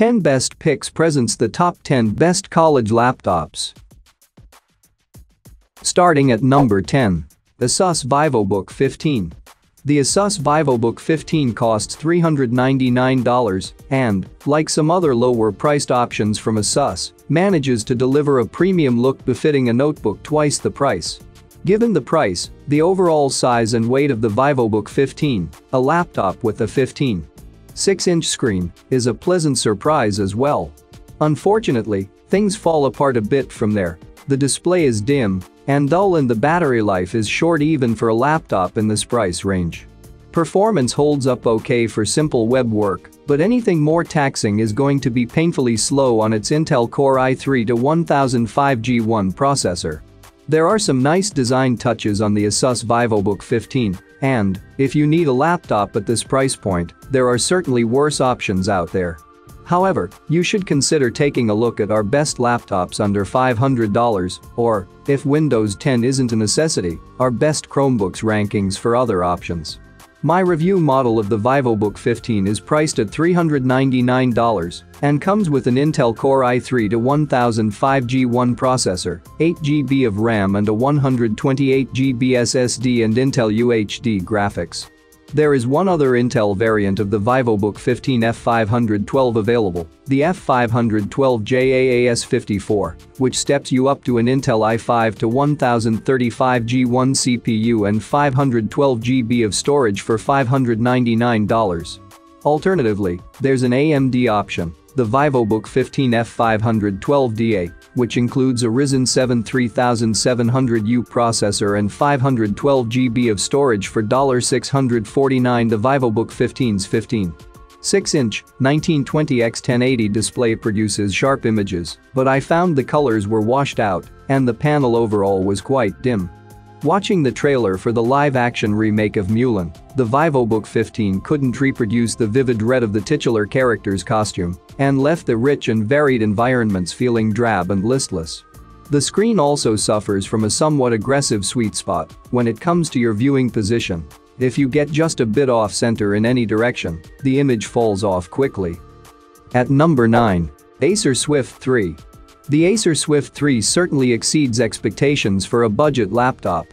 10 Best Picks presents the top 10 best college laptops. Starting at number 10. Asus VivoBook 15. The Asus VivoBook 15 costs $399 and, like some other lower-priced options from Asus, manages to deliver a premium look befitting a notebook twice the price. Given the price, the overall size and weight of the VivoBook 15, a laptop with a 15 6-inch screen is a pleasant surprise as well. Unfortunately, things fall apart a bit from there. The display is dim and dull and the battery life is short even for a laptop in this price range. Performance holds up okay for simple web work, but anything more taxing is going to be painfully slow on its Intel Core i3 to 1005G1 processor. There are some nice design touches on the Asus VivoBook 15, and, if you need a laptop at this price point, there are certainly worse options out there. However, you should consider taking a look at our best laptops under $500 or, if Windows 10 isn't a necessity, our best Chromebooks rankings for other options. My review model of the VivoBook 15 is priced at $399 and comes with an Intel Core i3 to 1005G1 processor, 8GB of RAM and a 128GB SSD and Intel UHD graphics. There is one other Intel variant of the VivoBook 15 F512 available, the F512JAAS54, which steps you up to an Intel i5 to 1035G1 CPU and 512GB of storage for $599. Alternatively, there's an AMD option, the VivoBook 15 F512DA, which includes a Ryzen 7 3700U processor and 512GB of storage for $649 The VivoBook 15's 15. 6-inch, 1920x1080 display produces sharp images, but I found the colors were washed out and the panel overall was quite dim. Watching the trailer for the live-action remake of Mulan, the VivoBook 15 couldn't reproduce the vivid red of the titular character's costume and left the rich and varied environments feeling drab and listless. The screen also suffers from a somewhat aggressive sweet spot when it comes to your viewing position. If you get just a bit off-center in any direction, the image falls off quickly. At number 9. Acer Swift 3 the Acer Swift 3 certainly exceeds expectations for a budget laptop.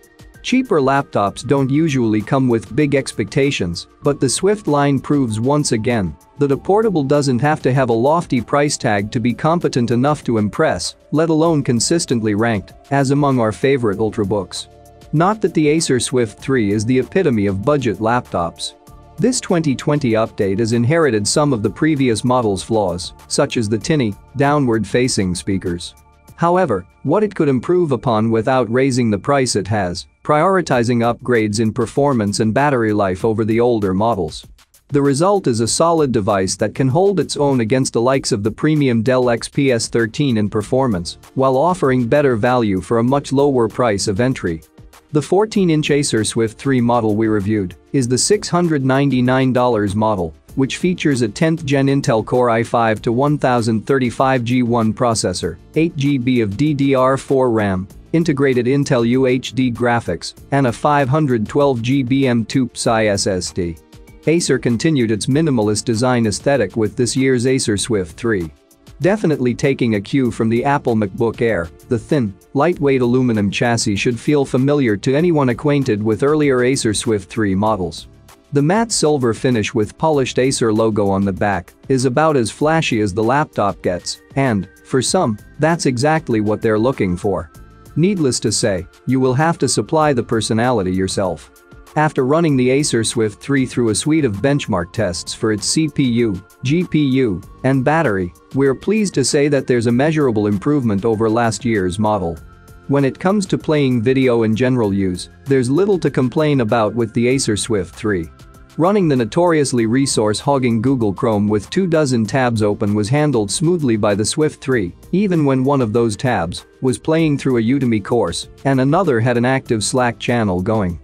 Cheaper laptops don't usually come with big expectations, but the Swift line proves once again that a portable doesn't have to have a lofty price tag to be competent enough to impress, let alone consistently ranked as among our favorite ultrabooks. Not that the Acer Swift 3 is the epitome of budget laptops. This 2020 update has inherited some of the previous model's flaws, such as the tinny, downward-facing speakers. However, what it could improve upon without raising the price it has, prioritizing upgrades in performance and battery life over the older models. The result is a solid device that can hold its own against the likes of the premium Dell XPS 13 in performance, while offering better value for a much lower price of entry. The 14-inch Acer Swift 3 model we reviewed is the $699 model, which features a 10th gen Intel Core i5 to 1035G1 processor, 8GB of DDR4 RAM, integrated Intel UHD graphics, and a 512GB M2 PCIe SSD. Acer continued its minimalist design aesthetic with this year's Acer Swift 3. Definitely taking a cue from the Apple MacBook Air, the thin, lightweight aluminum chassis should feel familiar to anyone acquainted with earlier Acer Swift 3 models. The matte silver finish with polished Acer logo on the back is about as flashy as the laptop gets, and, for some, that's exactly what they're looking for. Needless to say, you will have to supply the personality yourself. After running the Acer Swift 3 through a suite of benchmark tests for its CPU, GPU, and battery, we're pleased to say that there's a measurable improvement over last year's model. When it comes to playing video in general use, there's little to complain about with the Acer Swift 3. Running the notoriously resource-hogging Google Chrome with two dozen tabs open was handled smoothly by the Swift 3, even when one of those tabs was playing through a Udemy course and another had an active Slack channel going.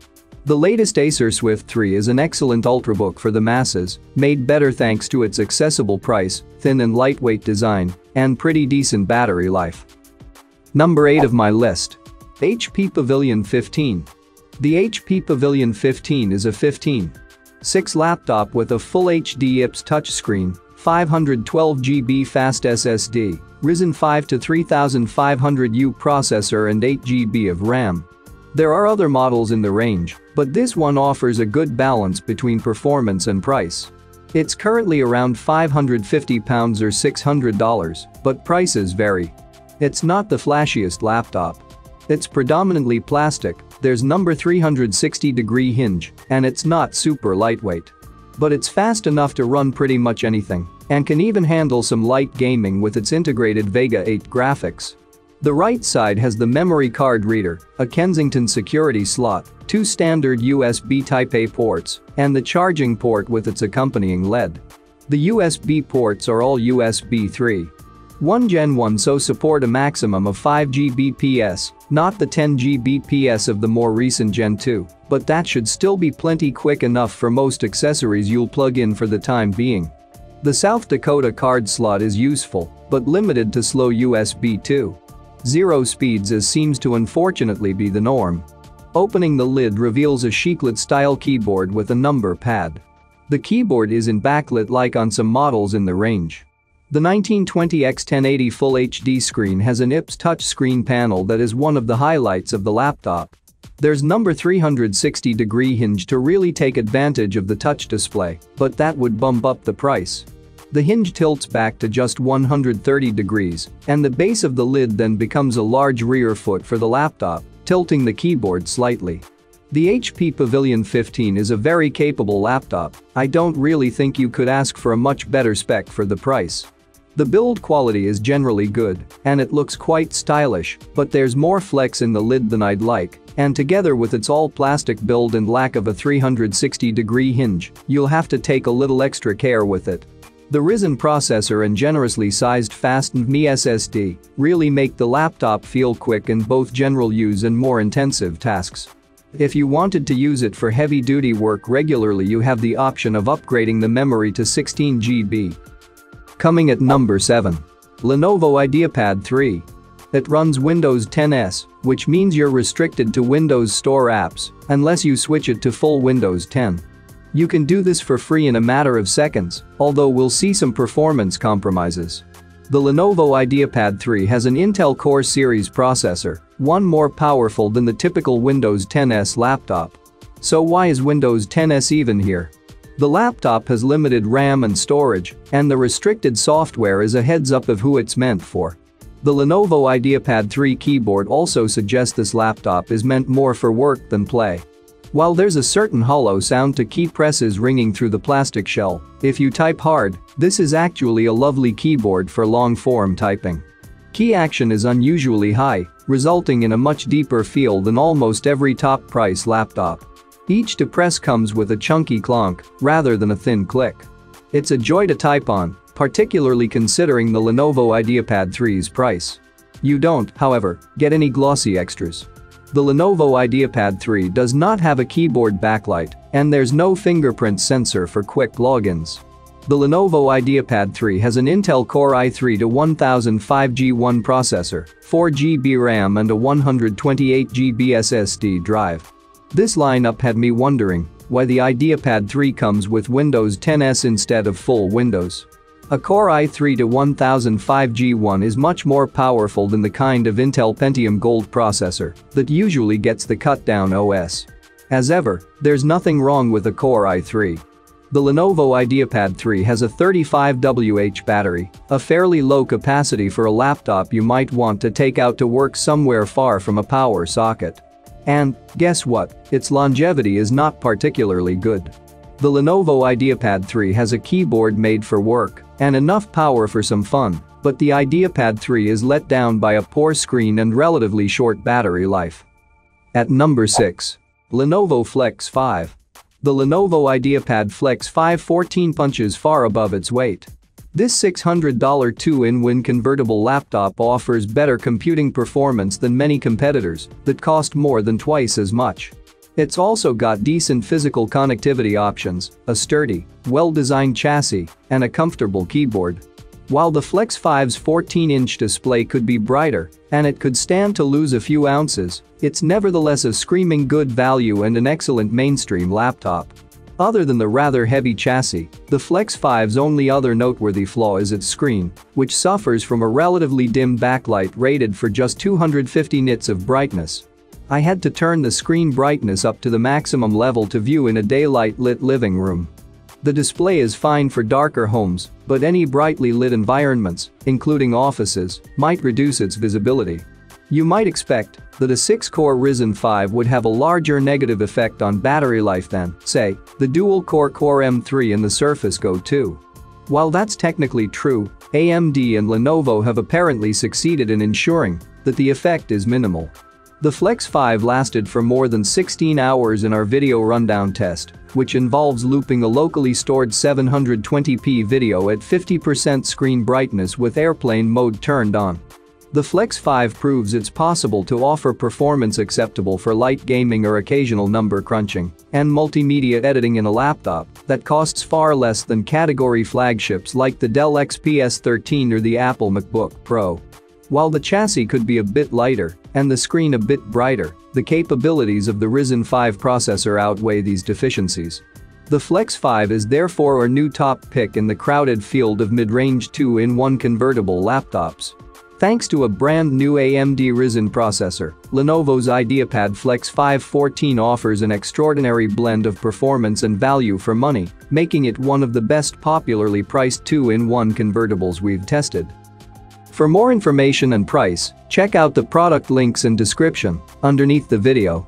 The latest Acer Swift 3 is an excellent ultrabook for the masses, made better thanks to its accessible price, thin and lightweight design, and pretty decent battery life. Number 8 of my list. HP Pavilion 15. The HP Pavilion 15 is a 15 6 laptop with a full HD IPS touchscreen, 512GB fast SSD, Ryzen 5 to 3500U processor and 8GB of RAM. There are other models in the range, but this one offers a good balance between performance and price. It's currently around £550 or $600, but prices vary. It's not the flashiest laptop. It's predominantly plastic, there's number 360 degree hinge, and it's not super lightweight. But it's fast enough to run pretty much anything and can even handle some light gaming with its integrated Vega 8 graphics. The right side has the memory card reader, a Kensington security slot, two standard USB Type-A ports, and the charging port with its accompanying LED. The USB ports are all USB 3. 1 Gen 1 so support a maximum of 5 Gbps, not the 10 Gbps of the more recent Gen 2, but that should still be plenty quick enough for most accessories you'll plug in for the time being. The South Dakota card slot is useful, but limited to slow USB 2. Zero speeds as seems to unfortunately be the norm. Opening the lid reveals a chiclet-style keyboard with a number pad. The keyboard is in backlit like on some models in the range. The 1920x1080 Full HD screen has an IPS touchscreen panel that is one of the highlights of the laptop. There's number 360 degree hinge to really take advantage of the touch display, but that would bump up the price. The hinge tilts back to just 130 degrees, and the base of the lid then becomes a large rear foot for the laptop, tilting the keyboard slightly. The HP Pavilion 15 is a very capable laptop, I don't really think you could ask for a much better spec for the price. The build quality is generally good, and it looks quite stylish, but there's more flex in the lid than I'd like, and together with its all-plastic build and lack of a 360-degree hinge, you'll have to take a little extra care with it. The Ryzen processor and generously sized fast NVMe SSD really make the laptop feel quick in both general use and more intensive tasks. If you wanted to use it for heavy-duty work regularly you have the option of upgrading the memory to 16 GB. Coming at number 7. Lenovo IdeaPad 3. It runs Windows 10s, which means you're restricted to Windows Store apps unless you switch it to full Windows 10. You can do this for free in a matter of seconds, although we'll see some performance compromises. The Lenovo IdeaPad 3 has an Intel Core series processor, one more powerful than the typical Windows 10s laptop. So why is Windows 10s even here? The laptop has limited RAM and storage, and the restricted software is a heads up of who it's meant for. The Lenovo IdeaPad 3 keyboard also suggests this laptop is meant more for work than play. While there's a certain hollow sound to key presses ringing through the plastic shell, if you type hard, this is actually a lovely keyboard for long-form typing. Key action is unusually high, resulting in a much deeper feel than almost every top-price laptop. Each depress comes with a chunky clonk rather than a thin click. It's a joy to type on, particularly considering the Lenovo IdeaPad 3's price. You don't, however, get any glossy extras. The Lenovo IdeaPad 3 does not have a keyboard backlight, and there's no fingerprint sensor for quick logins. The Lenovo IdeaPad 3 has an Intel Core i3-1005G1 processor, 4GB RAM and a 128GB SSD drive. This lineup had me wondering why the IdeaPad 3 comes with Windows 10s instead of full Windows. A Core i3-1005G1 is much more powerful than the kind of Intel Pentium Gold processor that usually gets the cut-down OS. As ever, there's nothing wrong with a Core i3. The Lenovo IdeaPad 3 has a 35Wh battery, a fairly low capacity for a laptop you might want to take out to work somewhere far from a power socket. And, guess what, its longevity is not particularly good. The Lenovo IdeaPad 3 has a keyboard made for work and enough power for some fun, but the IdeaPad 3 is let down by a poor screen and relatively short battery life. At number 6. Lenovo Flex 5. The Lenovo IdeaPad Flex 5 14 punches far above its weight. This $600 2-in-1 convertible laptop offers better computing performance than many competitors that cost more than twice as much. It's also got decent physical connectivity options, a sturdy, well-designed chassis, and a comfortable keyboard. While the Flex 5's 14-inch display could be brighter, and it could stand to lose a few ounces, it's nevertheless a screaming good value and an excellent mainstream laptop. Other than the rather heavy chassis, the Flex 5's only other noteworthy flaw is its screen, which suffers from a relatively dim backlight rated for just 250 nits of brightness. I had to turn the screen brightness up to the maximum level to view in a daylight lit living room. The display is fine for darker homes, but any brightly lit environments, including offices, might reduce its visibility. You might expect that a 6-core Ryzen 5 would have a larger negative effect on battery life than, say, the dual-core Core M3 and the Surface Go 2. While that's technically true, AMD and Lenovo have apparently succeeded in ensuring that the effect is minimal. The Flex 5 lasted for more than 16 hours in our video rundown test, which involves looping a locally stored 720p video at 50% screen brightness with airplane mode turned on. The Flex 5 proves it's possible to offer performance acceptable for light gaming or occasional number crunching and multimedia editing in a laptop that costs far less than category flagships like the Dell XPS 13 or the Apple MacBook Pro. While the chassis could be a bit lighter and the screen a bit brighter, the capabilities of the Ryzen 5 processor outweigh these deficiencies. The Flex 5 is therefore our new top pick in the crowded field of mid-range 2-in-1 convertible laptops. Thanks to a brand new AMD Ryzen processor, Lenovo's IdeaPad Flex 514 offers an extraordinary blend of performance and value for money, making it one of the best popularly priced 2-in-1 convertibles we've tested. For more information and price, check out the product links in description underneath the video.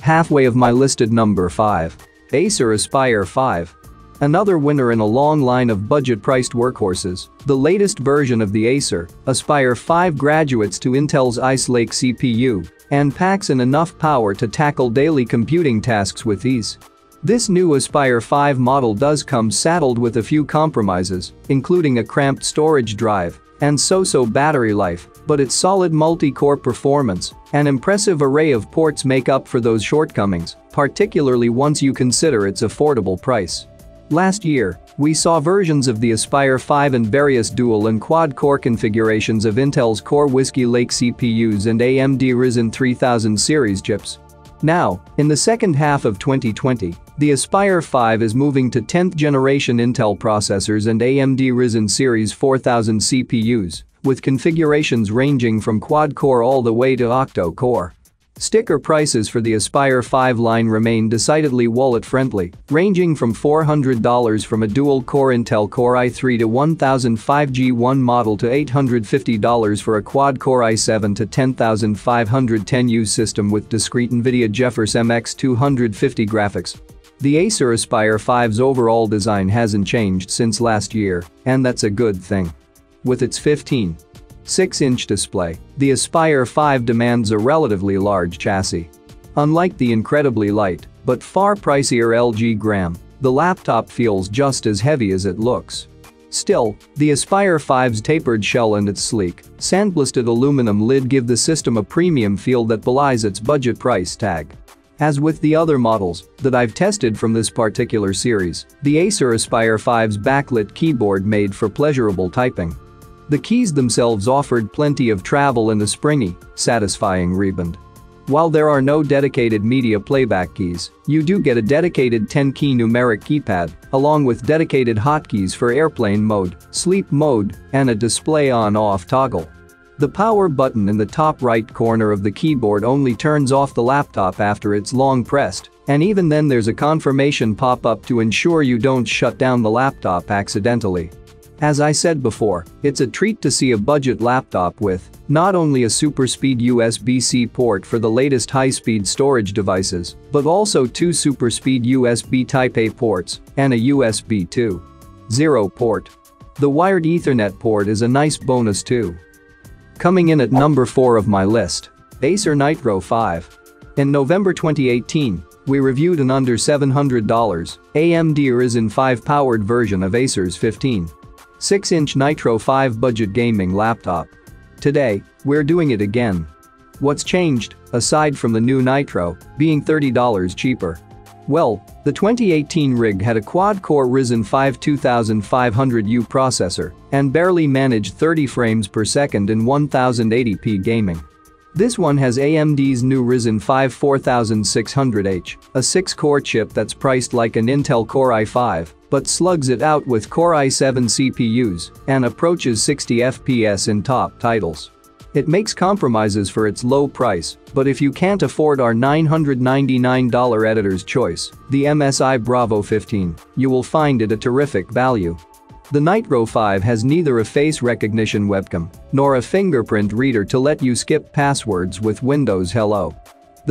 Halfway of my listed number 5. Acer Aspire 5. Another winner in a long line of budget-priced workhorses, the latest version of the Acer, Aspire 5 graduates to Intel's Ice Lake CPU and packs in enough power to tackle daily computing tasks with ease. This new Aspire 5 model does come saddled with a few compromises, including a cramped storage drive and so-so battery life, but its solid multi-core performance and impressive array of ports make up for those shortcomings, particularly once you consider its affordable price. Last year, we saw versions of the Aspire 5 and various dual and quad-core configurations of Intel's Core Whiskey Lake CPUs and AMD Ryzen 3000 series chips. Now, in the second half of 2020, the Aspire 5 is moving to 10th generation Intel processors and AMD Ryzen Series 4000 CPUs, with configurations ranging from quad-core all the way to octo-core. Sticker prices for the Aspire 5 line remain decidedly wallet-friendly, ranging from $400 from a dual-core Intel Core i3 to 1005 G1 model to $850 for a quad-core i7 to 10510U system with discrete NVIDIA GeForce MX 250 graphics. The Acer Aspire 5's overall design hasn't changed since last year, and that's a good thing. With its 15 6-inch display, the Aspire 5 demands a relatively large chassis. Unlike the incredibly light, but far pricier LG Gram, the laptop feels just as heavy as it looks. Still, the Aspire 5's tapered shell and its sleek, sandblasted aluminum lid give the system a premium feel that belies its budget price tag. As with the other models that I've tested from this particular series, the Acer Aspire 5's backlit keyboard made for pleasurable typing. The keys themselves offered plenty of travel in the springy, satisfying rebound. While there are no dedicated media playback keys, you do get a dedicated 10-key numeric keypad, along with dedicated hotkeys for airplane mode, sleep mode, and a display on-off toggle. The power button in the top right corner of the keyboard only turns off the laptop after it's long pressed, and even then there's a confirmation pop-up to ensure you don't shut down the laptop accidentally. As I said before, it's a treat to see a budget laptop with not only a super speed USB-C port for the latest high-speed storage devices, but also two super speed USB Type-A ports and a USB 2.0 port. The wired Ethernet port is a nice bonus too. Coming in at number 4 of my list. Acer Nitro 5. In November 2018, we reviewed an under $700 AMD Ryzen 5 powered version of Acer's 15. 6-inch Nitro 5 budget gaming laptop. Today, we're doing it again. What's changed, aside from the new Nitro, being $30 cheaper? Well, the 2018 rig had a quad-core Ryzen 5 2500U processor and barely managed 30 frames per second in 1080p gaming. This one has AMD's new Ryzen 5 4600H, a 6-core chip that's priced like an Intel Core i5, but slugs it out with Core i7 CPUs and approaches 60 FPS in top titles. It makes compromises for its low price, but if you can't afford our $999 editor's choice, the MSI Bravo 15, you will find it a terrific value. The Nitro 5 has neither a face recognition webcam nor a fingerprint reader to let you skip passwords with Windows Hello.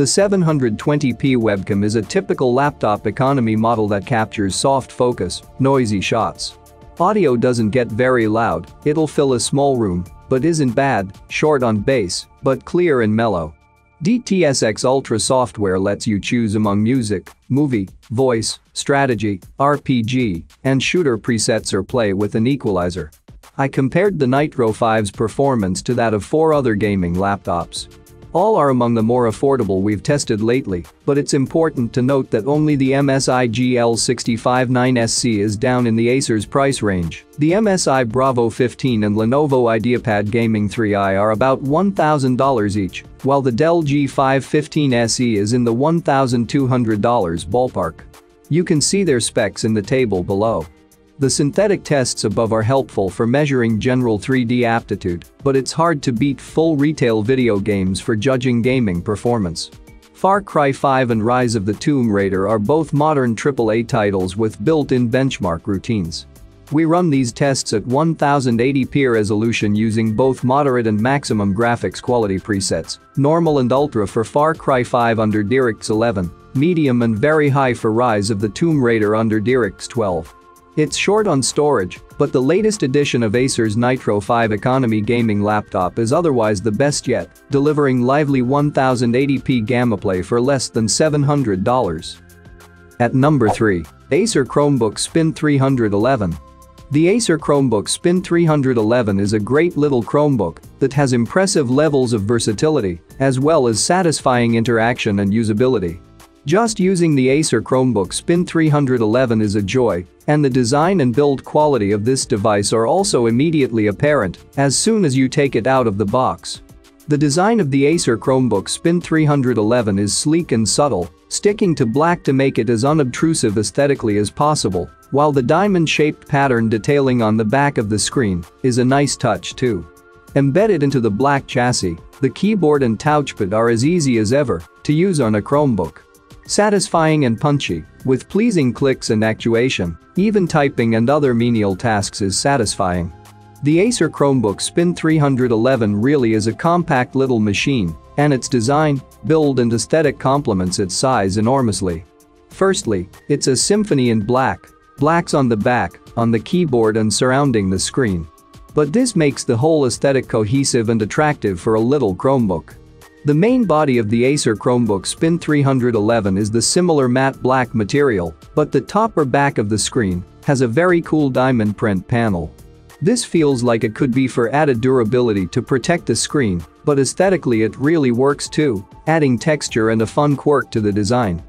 The 720p webcam is a typical laptop economy model that captures soft focus, noisy shots. Audio doesn't get very loud, it'll fill a small room, but isn't bad, short on bass, but clear and mellow. DTS:X Ultra software lets you choose among music, movie, voice, strategy, RPG, and shooter presets or play with an equalizer. I compared the Nitro 5's performance to that of four other gaming laptops. All are among the more affordable we've tested lately, but it's important to note that only the MSI GL659SC is down in the Acer's price range. The MSI Bravo 15 and Lenovo IdeaPad Gaming 3i are about $1,000 each, while the Dell G515 SE is in the $1,200 ballpark. You can see their specs in the table below. The synthetic tests above are helpful for measuring general 3D aptitude, but it's hard to beat full retail video games for judging gaming performance. Far Cry 5 and Rise of the Tomb Raider are both modern AAA titles with built-in benchmark routines. We run these tests at 1080p resolution using both moderate and maximum graphics quality presets, normal and ultra for Far Cry 5 under DirectX 11, medium and very high for Rise of the Tomb Raider under DirectX 12. It's short on storage, but the latest edition of Acer's Nitro 5 economy gaming laptop is otherwise the best yet, delivering lively 1080p gamma play for less than $700. At number 3. Acer Chromebook Spin 311. The Acer Chromebook Spin 311 is a great little Chromebook that has impressive levels of versatility as well as satisfying interaction and usability. Just using the Acer Chromebook Spin 311 is a joy, and the design and build quality of this device are also immediately apparent as soon as you take it out of the box. The design of the Acer Chromebook Spin 311 is sleek and subtle, sticking to black to make it as unobtrusive aesthetically as possible, while the diamond-shaped pattern detailing on the back of the screen is a nice touch too. Embedded into the black chassis, the keyboard and touchpad are as easy as ever to use on a Chromebook. Satisfying and punchy, with pleasing clicks and actuation, even typing and other menial tasks is satisfying. The Acer Chromebook Spin 311 really is a compact little machine, and its design, build and aesthetic complements its size enormously. Firstly, it's a symphony in black, blacks on the back, on the keyboard and surrounding the screen. But this makes the whole aesthetic cohesive and attractive for a little Chromebook. The main body of the Acer Chromebook Spin 311 is the similar matte black material, but the top or back of the screen has a very cool diamond print panel. This feels like it could be for added durability to protect the screen, but aesthetically it really works too, adding texture and a fun quirk to the design.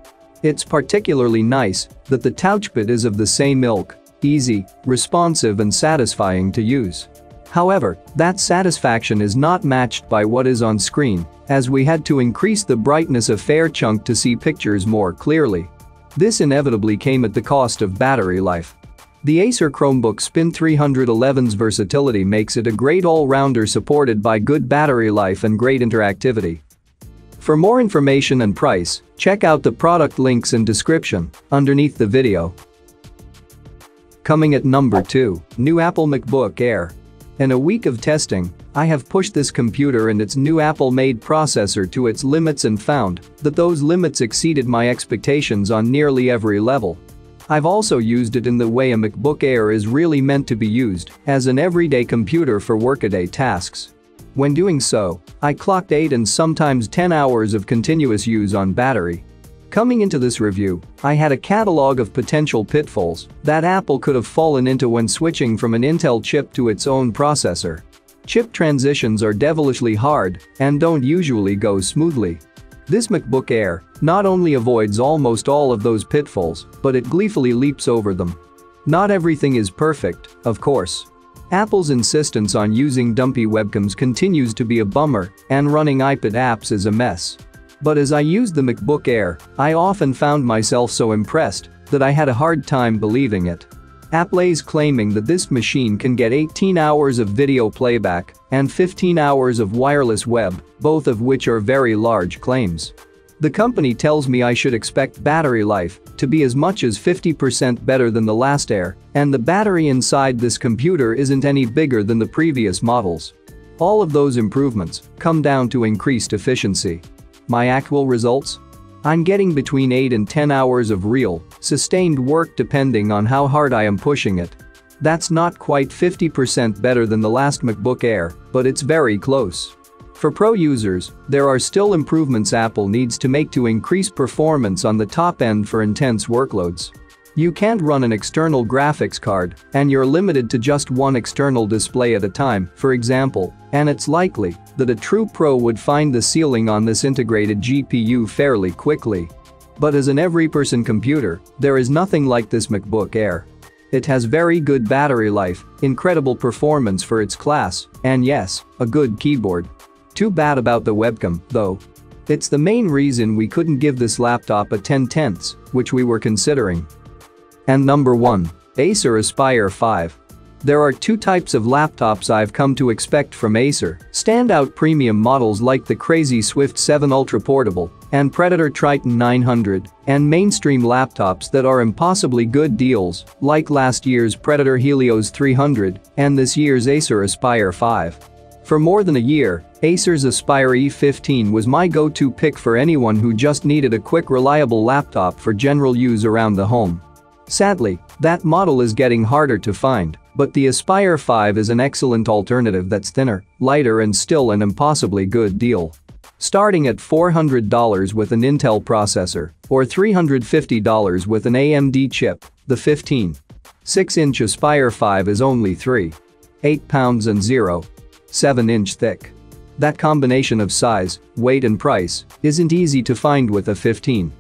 It's particularly nice that the touchpad is of the same ilk, easy, responsive and satisfying to use. However, that satisfaction is not matched by what is on screen, as we had to increase the brightness a fair chunk to see pictures more clearly. This inevitably came at the cost of battery life. The Acer Chromebook Spin 311's versatility makes it a great all-rounder supported by good battery life and great interactivity. For more information and price, check out the product links in description underneath the video. Coming at number 2, new Apple MacBook Air. In a week of testing, I have pushed this computer and its new Apple-made processor to its limits and found that those limits exceeded my expectations on nearly every level. I've also used it in the way a MacBook Air is really meant to be used, as an everyday computer for workaday tasks. When doing so, I clocked 8 and sometimes 10 hours of continuous use on battery. Coming into this review, I had a catalog of potential pitfalls that Apple could have fallen into when switching from an Intel chip to its own processor. Chip transitions are devilishly hard and don't usually go smoothly. This MacBook Air not only avoids almost all of those pitfalls, but it gleefully leaps over them. Not everything is perfect, of course. Apple's insistence on using dumpy webcams continues to be a bummer, and running iPad apps is a mess. But as I used the MacBook Air, I often found myself so impressed that I had a hard time believing it. Apple is claiming that this machine can get 18 hours of video playback and 15 hours of wireless web, both of which are very large claims. The company tells me I should expect battery life to be as much as 50% better than the last Air, and the battery inside this computer isn't any bigger than the previous models. All of those improvements come down to increased efficiency. My actual results? I'm getting between 8 and 10 hours of real, sustained work depending on how hard I am pushing it. That's not quite 50% better than the last MacBook Air, but it's very close. For pro users, there are still improvements Apple needs to make to increase performance on the top end for intense workloads. You can't run an external graphics card, and you're limited to just one external display at a time, for example, and it's likely that a true pro would find the ceiling on this integrated GPU fairly quickly. But as an every-person computer, there is nothing like this MacBook Air. It has very good battery life, incredible performance for its class, and yes, a good keyboard. Too bad about the webcam, though. It's the main reason we couldn't give this laptop a 10 tenths, which we were considering. And number 1. Acer Aspire 5. There are two types of laptops I've come to expect from Acer, standout premium models like the crazy Swift 7 Ultra Portable and Predator Triton 900, and mainstream laptops that are impossibly good deals, like last year's Predator Helios 300 and this year's Acer Aspire 5. For more than a year, Acer's Aspire E15 was my go-to pick for anyone who just needed a quick reliable laptop for general use around the home. Sadly, that model is getting harder to find, but the Aspire 5 is an excellent alternative that's thinner, lighter and still an impossibly good deal. Starting at $400 with an Intel processor or $350 with an AMD chip, the 15. 6-inch Aspire 5 is only 3. 8 pounds and 0. 7 inch thick. That combination of size, weight and price isn't easy to find with a 15.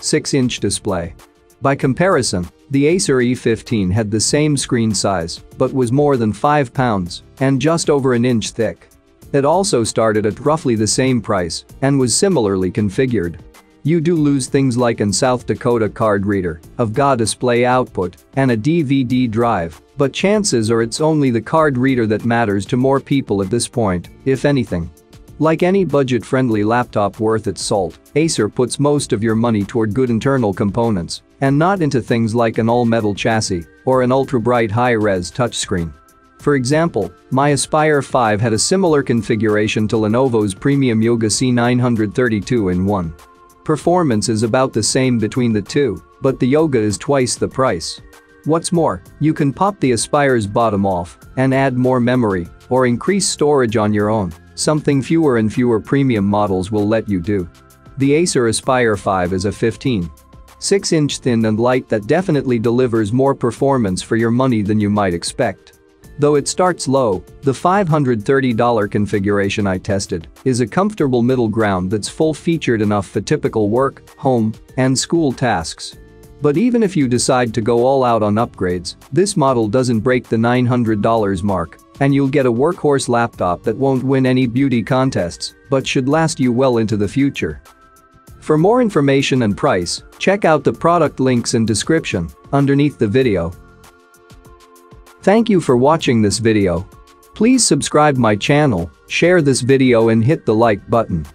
6 inch display. By comparison, the Acer E15 had the same screen size but was more than 5 pounds and just over an inch thick. It also started at roughly the same price and was similarly configured. You do lose things like an South Dakota card reader, a VGA display output, and a DVD drive, but chances are it's only the card reader that matters to more people at this point, if anything. Like any budget-friendly laptop worth its salt, Acer puts most of your money toward good internal components and not into things like an all-metal chassis or an ultra-bright high-res touchscreen. For example, my Aspire 5 had a similar configuration to Lenovo's premium Yoga C932 in 1. Performance is about the same between the two, but the Yoga is twice the price. What's more, you can pop the Aspire's bottom off and add more memory or increase storage on your own, something fewer and fewer premium models will let you do. The Acer Aspire 5 is a 15. 6-inch thin and light that definitely delivers more performance for your money than you might expect. Though it starts low, the $530 configuration I tested is a comfortable middle ground that's full-featured enough for typical work, home, and school tasks. But even if you decide to go all out on upgrades, this model doesn't break the $900 mark, and you'll get a workhorse laptop that won't win any beauty contests, but should last you well into the future. For more information and price, check out the product links in description underneath the video Thank you for watching this video. Please subscribe my channel, share this video and hit the like button.